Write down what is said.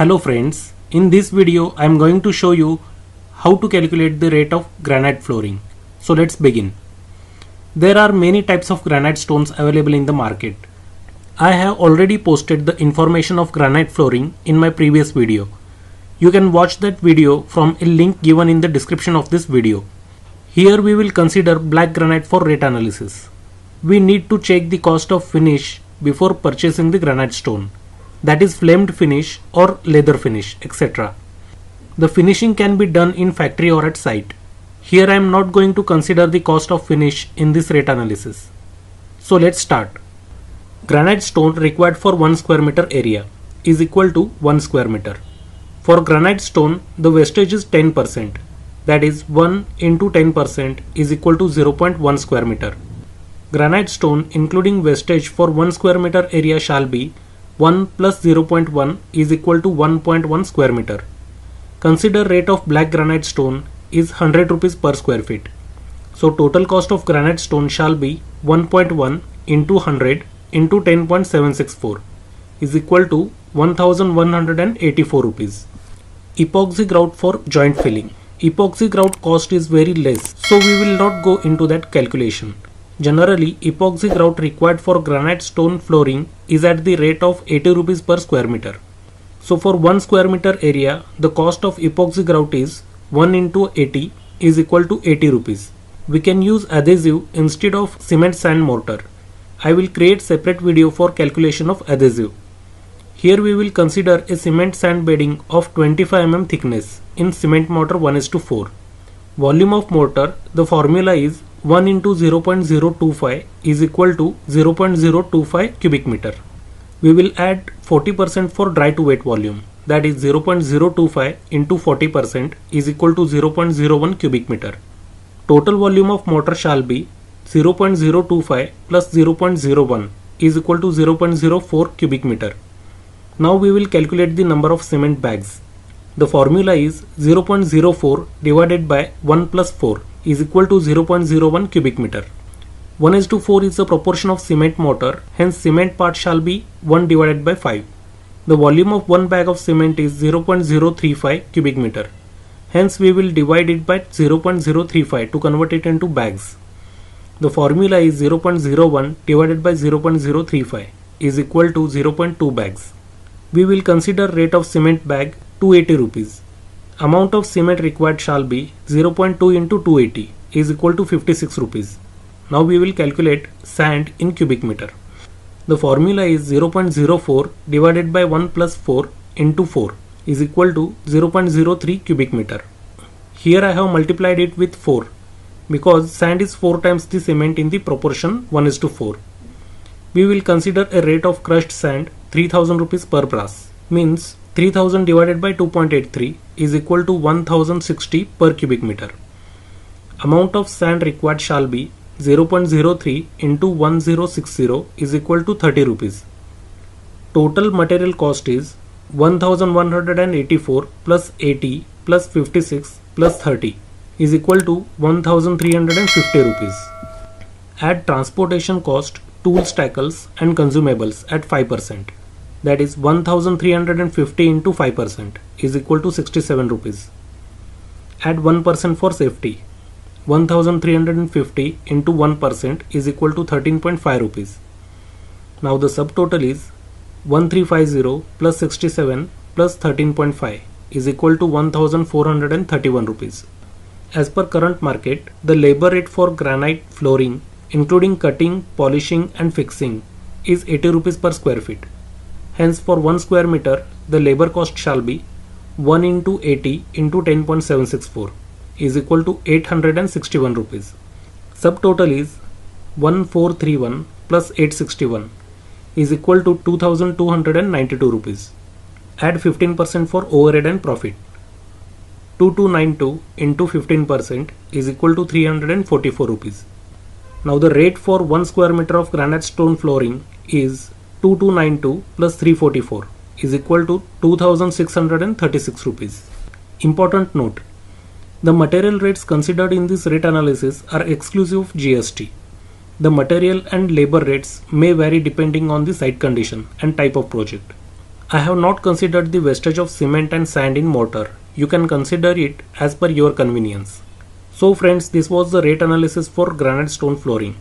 Hello friends, in this video I am going to show you how to calculate the rate of granite flooring. So let's begin. There are many types of granite stones available in the market. I have already posted the information of granite flooring in my previous video. You can watch that video from a link given in the description of this video. Here we will consider black granite for rate analysis. We need to check the cost of finish before purchasing the granite stone that is flamed finish or leather finish etc. The finishing can be done in factory or at site. Here I am not going to consider the cost of finish in this rate analysis. So let's start. Granite stone required for 1 square meter area is equal to 1 square meter. For granite stone the wastage is 10% that is 1 into 10% is equal to 0.1 square meter. Granite stone including wastage for 1 square meter area shall be 1 plus 0.1 is equal to 1.1 square meter. Consider rate of black granite stone is 100 rupees per square feet. So total cost of granite stone shall be 1.1 into 100 into 10.764 is equal to 1184 rupees. Epoxy grout for joint filling. Epoxy grout cost is very less so we will not go into that calculation. Generally, epoxy grout required for granite stone flooring is at the rate of 80 rupees per square meter. So for 1 square meter area, the cost of epoxy grout is 1 into 80 is equal to 80 rupees. We can use adhesive instead of cement sand mortar. I will create separate video for calculation of adhesive. Here we will consider a cement sand bedding of 25 mm thickness in cement mortar 1 is to 4. Volume of mortar, the formula is 1 into 0.025 is equal to 0.025 cubic meter. We will add 40% for dry to wet volume that is 0.025 into 40% is equal to 0.01 cubic meter. Total volume of mortar shall be 0.025 plus 0.01 is equal to 0.04 cubic meter. Now we will calculate the number of cement bags. The formula is 0.04 divided by 1 plus 4 is equal to 0.01 cubic meter. 1 is to 4 is the proportion of cement mortar, hence cement part shall be 1 divided by 5. The volume of one bag of cement is 0.035 cubic meter. Hence we will divide it by 0.035 to convert it into bags. The formula is 0.01 divided by 0.035 is equal to 0.2 bags. We will consider rate of cement bag 280 rupees. Amount of cement required shall be 0.2 into 280 is equal to 56 rupees. Now we will calculate sand in cubic meter. The formula is 0.04 divided by 1 plus 4 into 4 is equal to 0.03 cubic meter. Here I have multiplied it with 4 because sand is 4 times the cement in the proportion 1 is to 4. We will consider a rate of crushed sand 3000 rupees per brass means 3000 divided by 2.83 is equal to 1060 per cubic meter. Amount of sand required shall be 0.03 into 1060 is equal to 30 rupees. Total material cost is 1184 plus 80 plus 56 plus 30 is equal to 1350 rupees. Add transportation cost, tools tackles and consumables at 5% that is 1350 into 5% is equal to 67 rupees. Add 1% for safety. 1350 into 1% is equal to 13.5 rupees. Now the subtotal is 1350 plus 67 plus 13.5 is equal to 1431 rupees. As per current market, the labor rate for granite flooring including cutting, polishing and fixing is 80 rupees per square feet. Hence for 1 square meter the labor cost shall be 1 into 80 into 10.764 is equal to 861 rupees. Subtotal is 1431 plus 861 is equal to 2292 rupees. Add 15% for overhead and profit. 2292 into 15% is equal to 344 rupees. Now the rate for 1 square meter of granite stone flooring is 2292 plus 344 is equal to 2636 rupees. Important note the material rates considered in this rate analysis are exclusive of GST. The material and labor rates may vary depending on the site condition and type of project. I have not considered the wastage of cement and sand in mortar. You can consider it as per your convenience. So friends, this was the rate analysis for granite stone flooring.